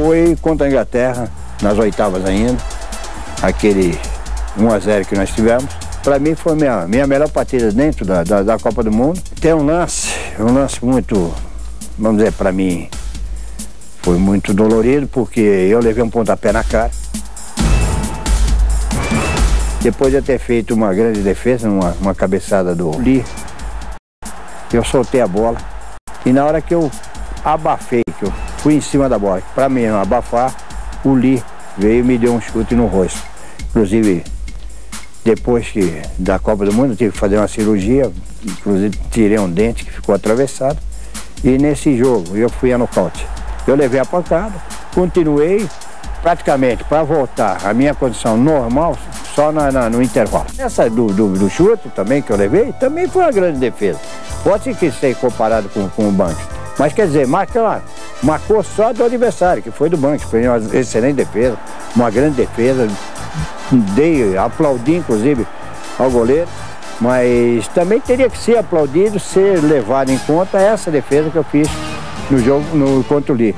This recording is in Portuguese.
foi contra a Inglaterra, nas oitavas ainda, aquele 1 a 0 que nós tivemos. Para mim foi minha, minha melhor partida dentro da, da, da Copa do Mundo. Tem um lance, um lance muito, vamos dizer, para mim, foi muito dolorido, porque eu levei um pontapé na cara. Depois de ter feito uma grande defesa, uma, uma cabeçada do Lee, eu soltei a bola. E na hora que eu abafei, que eu fui em cima da bola, para mim abafar, o Lee veio e me deu um chute no rosto. Inclusive, depois que, da Copa do Mundo, tive que fazer uma cirurgia, inclusive tirei um dente que ficou atravessado. E nesse jogo eu fui a nocaute. Eu levei a pancada, continuei praticamente para voltar à minha condição normal só na, na, no intervalo. Essa do, do, do, chute também que eu levei, também foi uma grande defesa. Pode que ser comparado com, com o Banco. Mas quer dizer, marca, marcou só do adversário, que foi do Banco. Foi uma excelente defesa, uma grande defesa. Dei, aplaudi inclusive ao goleiro. Mas também teria que ser aplaudido, ser levado em conta essa defesa que eu fiz no jogo no, contra o Lee.